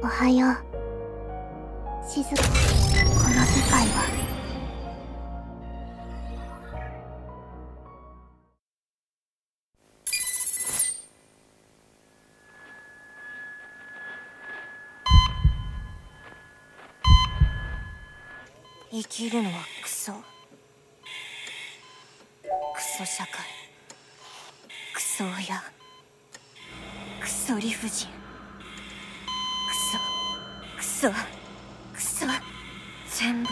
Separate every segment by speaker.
Speaker 1: おはよう。静か。この世界は。
Speaker 2: 生きるのはクソ。クソ社会。クソ親。クソ理不尽。ソ。クソ。全部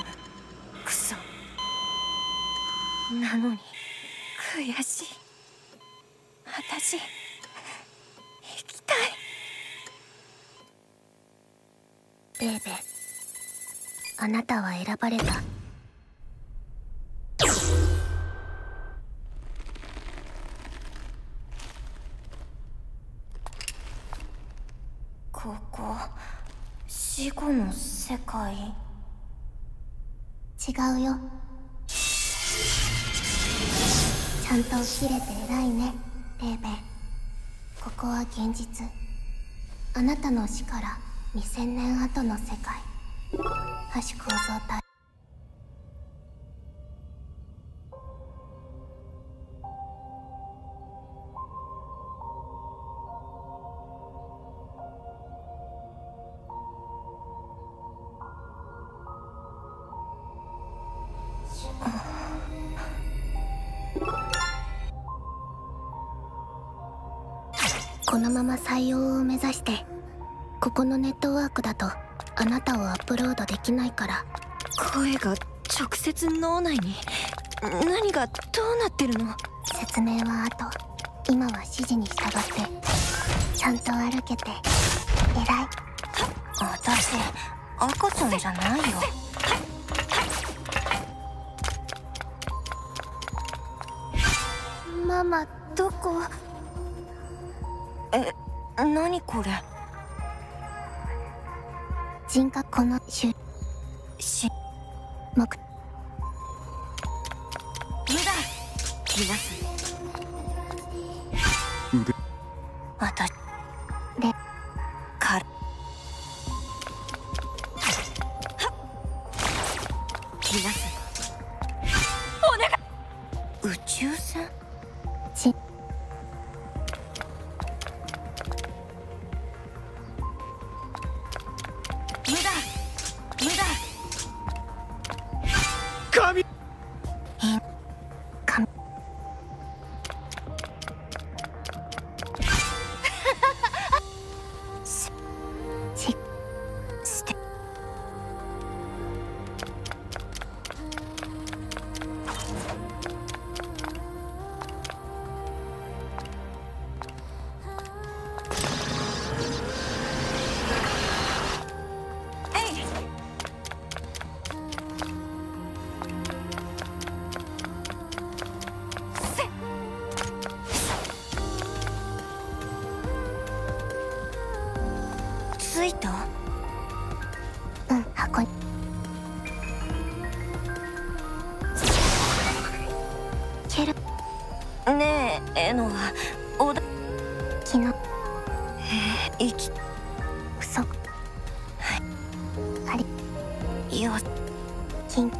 Speaker 2: クソ。なのに。悔しい。私行きたい。
Speaker 1: ベーベあなたは選ばれた。
Speaker 2: 後の世界。
Speaker 1: 違うよ。ちゃんと起きれて偉いねレーベここは現実。あなたの死から2000年後の世界。橋構造体。このまま採用を目指してここのネットワークだとあなたをアップロードできないから。
Speaker 2: 声が直接脳内に何がどうなってるの？
Speaker 1: 説明は後。今は指示に従ってちゃんと歩けて偉い。
Speaker 2: 私赤ちゃんじゃないよ。
Speaker 1: ママどこ？
Speaker 2: え何これ？
Speaker 1: 人格この種
Speaker 2: し
Speaker 1: 目。
Speaker 2: 無駄。皆さん
Speaker 3: 腕。
Speaker 2: 私。
Speaker 1: で。
Speaker 2: から皆さんおいた？
Speaker 1: うん箱に。ケル
Speaker 2: ねえエノはおだ。
Speaker 1: 昨日。
Speaker 2: 生き
Speaker 1: 不足あり
Speaker 2: よ。
Speaker 1: 緊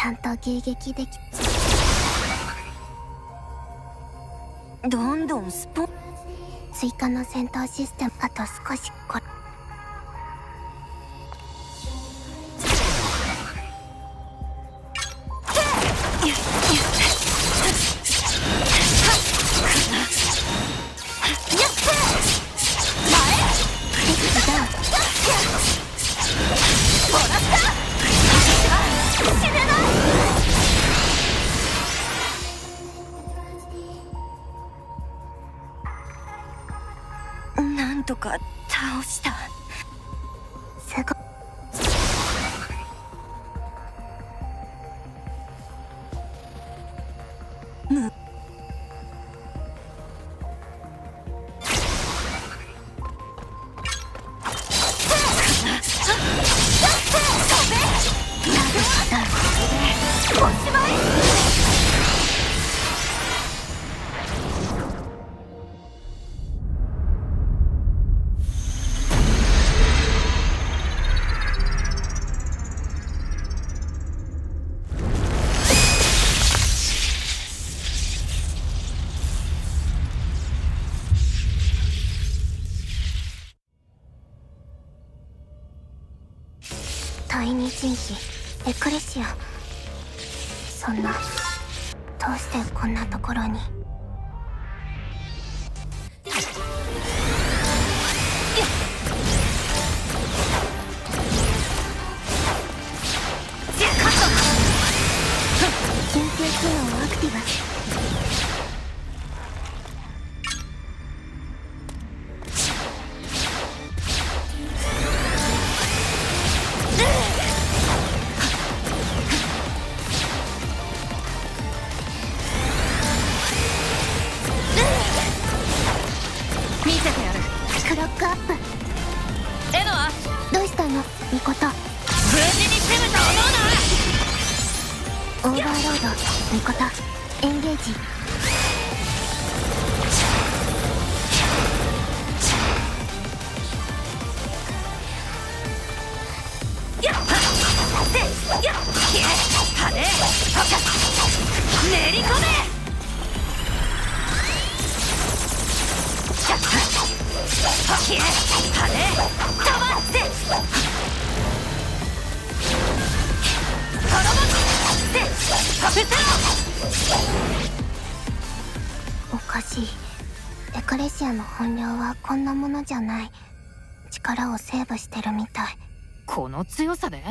Speaker 1: ちゃんと迎撃でき
Speaker 2: どんどんスポン
Speaker 1: 追加の戦闘システムあと少しこ
Speaker 2: なか倒した。
Speaker 1: 第二神器エクレシア。そんなどうしてこんなところに？オーバーロードミコトエンゲージ。しい。エクレシアの本領はこんなものじゃない。力をセーブしてるみたい。
Speaker 2: この強さで？